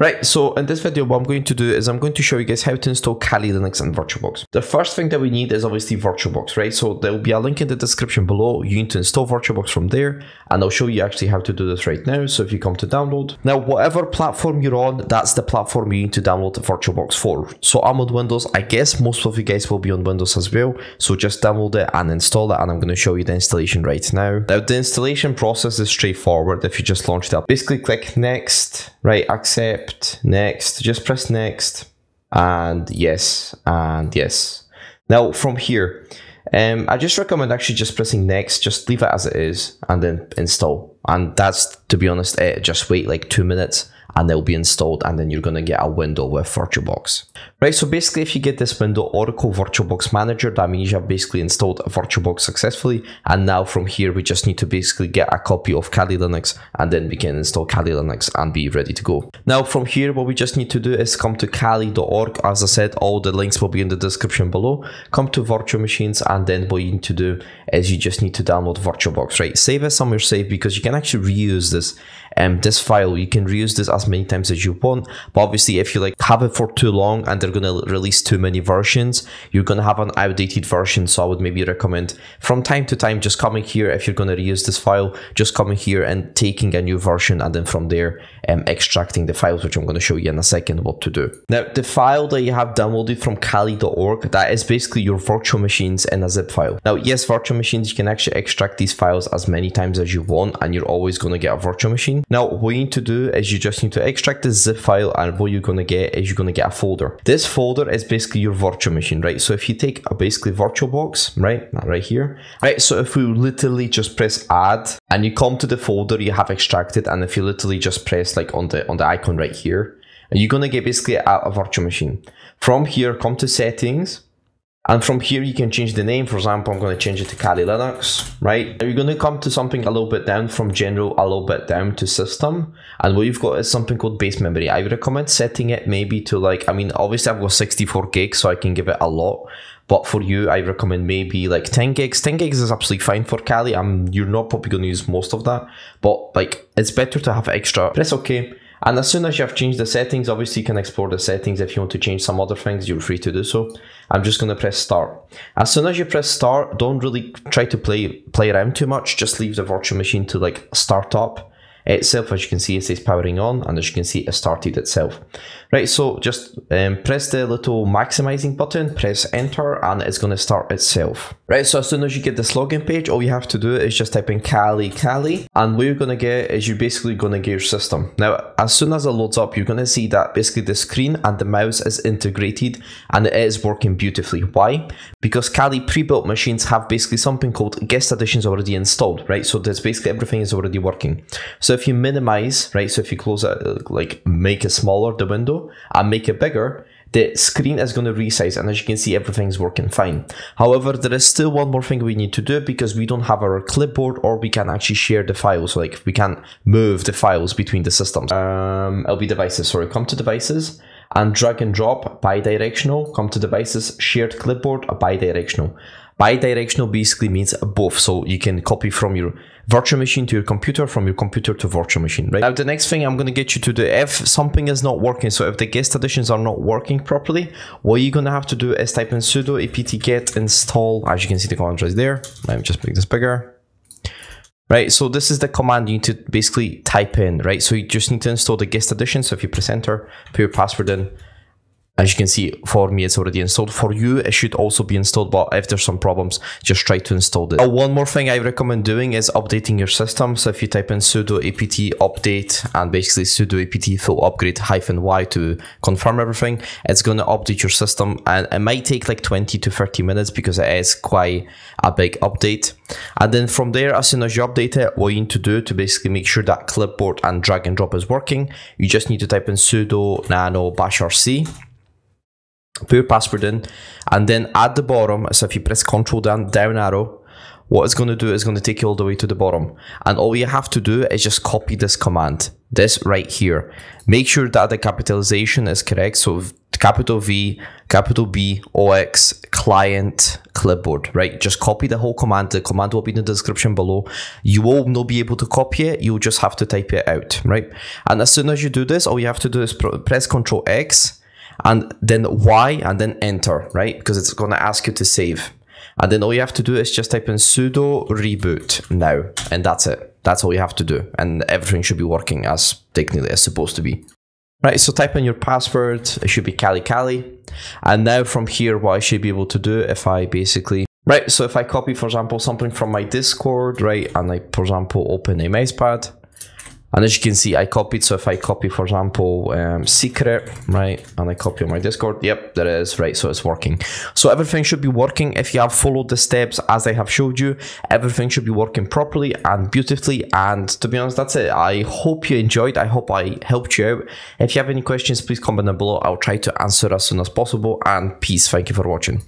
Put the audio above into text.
Right, so in this video, what I'm going to do is I'm going to show you guys how to install Kali Linux and VirtualBox. The first thing that we need is obviously VirtualBox, right? So there will be a link in the description below. You need to install VirtualBox from there, and I'll show you actually how to do this right now. So if you come to download, now whatever platform you're on, that's the platform you need to download VirtualBox for. So I'm on Windows. I guess most of you guys will be on Windows as well. So just download it and install it, and I'm going to show you the installation right now. Now the installation process is straightforward. If you just launch it up, basically click next, right, accept accept, next, just press next, and yes, and yes. Now from here, um, I just recommend actually just pressing next, just leave it as it is, and then install. And that's, to be honest, it. Just wait like two minutes and they'll be installed and then you're going to get a window with VirtualBox. Right, so basically if you get this window Oracle VirtualBox Manager, that means you have basically installed VirtualBox successfully and now from here we just need to basically get a copy of Kali Linux and then we can install Kali Linux and be ready to go. Now from here what we just need to do is come to kali.org. As I said, all the links will be in the description below. Come to virtual machines and then what you need to do is you just need to download VirtualBox, right? Save it somewhere safe because you can actually reuse this um, this file. You can reuse this as many times as you want. But obviously, if you like have it for too long and they're gonna release too many versions, you're gonna have an outdated version. So I would maybe recommend from time to time just coming here if you're gonna reuse this file, just coming here and taking a new version and then from there um, extracting the files, which I'm gonna show you in a second what to do. Now the file that you have downloaded from Kali.org, that is basically your virtual machines in a zip file. Now yes, virtual machines you can actually extract these files as many times as you want and you're always gonna get a virtual machine. Now, what you need to do is you just need to extract the zip file and what you're going to get is you're going to get a folder. This folder is basically your virtual machine, right? So if you take a basically virtual box, right, right here, right? So if we literally just press add and you come to the folder you have extracted and if you literally just press like on the, on the icon right here, you're going to get basically a, a virtual machine. From here, come to settings, and from here, you can change the name. For example, I'm going to change it to Kali Linux, right? You're going to come to something a little bit down from general, a little bit down to system. And what you've got is something called base memory. I recommend setting it maybe to like, I mean, obviously I've got 64 gigs, so I can give it a lot. But for you, I recommend maybe like 10 gigs. 10 gigs is absolutely fine for Kali. I'm, you're not probably going to use most of that. But like, it's better to have extra. Press OK and as soon as you have changed the settings, obviously you can explore the settings. If you want to change some other things, you're free to do so. I'm just going to press start. As soon as you press start, don't really try to play play around too much. Just leave the virtual machine to like start up itself. As you can see, it says powering on, and as you can see, it started itself. Right, so just um, press the little maximizing button, press enter, and it's going to start itself. Right, so as soon as you get this login page, all you have to do is just type in Kali Kali, and what you're going to get is you're basically going to get your system. Now, as soon as it loads up, you're going to see that basically the screen and the mouse is integrated, and it is working beautifully. Why? Because Kali pre-built machines have basically something called guest additions already installed, right? So that's basically everything is already working. So if you minimize, right, so if you close it, like make it smaller, the window, and make it bigger, the screen is going to resize and as you can see everything's working fine. However there is still one more thing we need to do because we don't have our clipboard or we can actually share the files like we can move the files between the systems. Um lb devices sorry. Come to devices and drag and drop bi-directional. Come to devices shared clipboard bi-directional bi-directional basically means both so you can copy from your virtual machine to your computer, from your computer to virtual machine, right? Now, the next thing I'm going to get you to do, if something is not working, so if the guest additions are not working properly, what you're going to have to do is type in sudo apt get install, as you can see the command right there. Let me just make this bigger. Right, so this is the command you need to basically type in, right? So you just need to install the guest addition. So if you press enter, put your password in, as you can see, for me, it's already installed. For you, it should also be installed, but if there's some problems, just try to install it. Uh, one more thing I recommend doing is updating your system. So if you type in sudo apt update and basically sudo apt full upgrade hyphen y to confirm everything, it's going to update your system and it might take like 20 to 30 minutes because it is quite a big update. And then from there, as soon as you update it, what you need to do to basically make sure that clipboard and drag and drop is working, you just need to type in sudo nano bash rc put your password in, and then at the bottom, so if you press Control down, down arrow, what it's going to do is going to take you all the way to the bottom. And all you have to do is just copy this command, this right here. Make sure that the capitalization is correct. So capital V, capital B, OX, client, clipboard, right? Just copy the whole command. The command will be in the description below. You will not be able to copy it. You'll just have to type it out, right? And as soon as you do this, all you have to do is press Control X and then Y and then enter, right? Because it's going to ask you to save. And then all you have to do is just type in sudo reboot now, and that's it. That's all you have to do, and everything should be working as technically as supposed to be. Right, so type in your password, it should be Kali Kali. And now from here, what I should be able to do if I basically, right, so if I copy, for example, something from my Discord, right, and I, for example, open a mousepad, and as you can see, I copied. So if I copy, for example, um, secret, right, and I copy on my Discord, yep, there is, right, so it's working. So everything should be working. If you have followed the steps as I have showed you, everything should be working properly and beautifully. And to be honest, that's it. I hope you enjoyed. I hope I helped you out. If you have any questions, please comment down below. I'll try to answer as soon as possible. And peace. Thank you for watching.